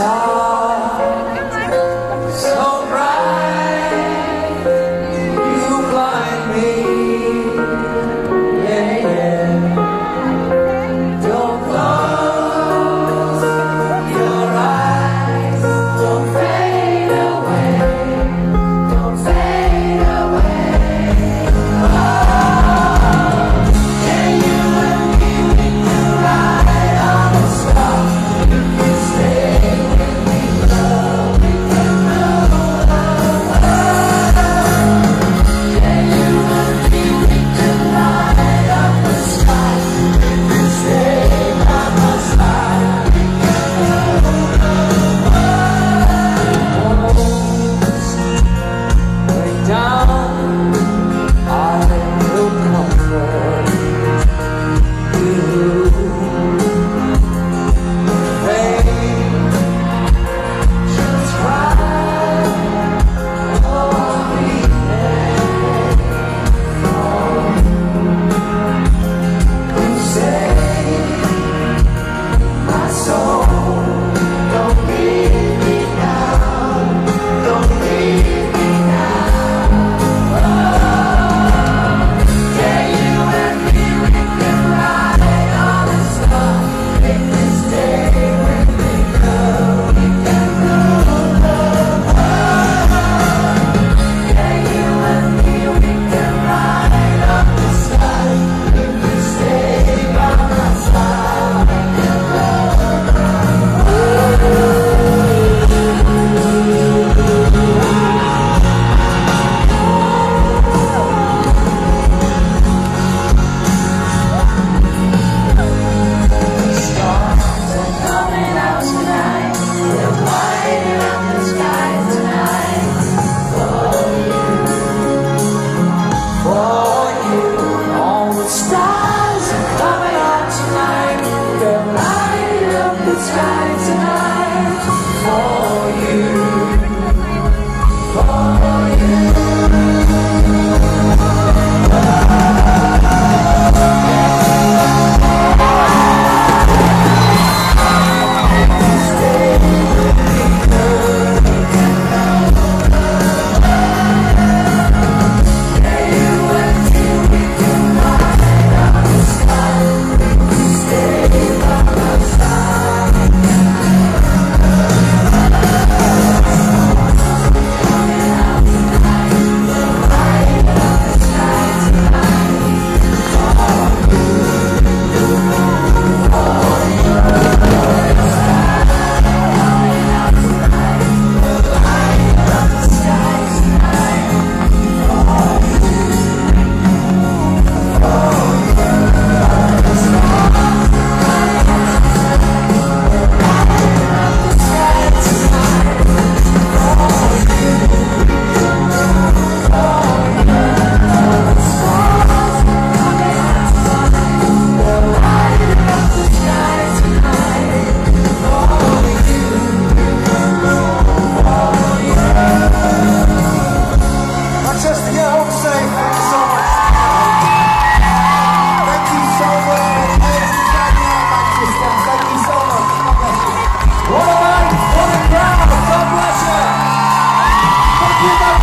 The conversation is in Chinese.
side. Nie dajcie się